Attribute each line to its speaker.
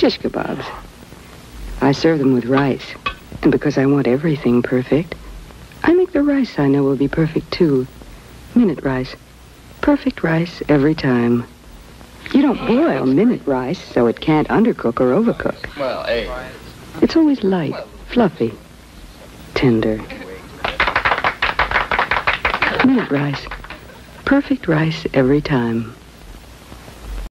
Speaker 1: Shish kebabs. I serve them with rice. And because I want everything perfect, I make the rice I know will be perfect too. Minute rice. Perfect rice every time. You don't boil minute rice so it can't undercook or overcook.
Speaker 2: Well, hey.
Speaker 1: It's always light, fluffy, tender. Minute rice. Perfect rice every time.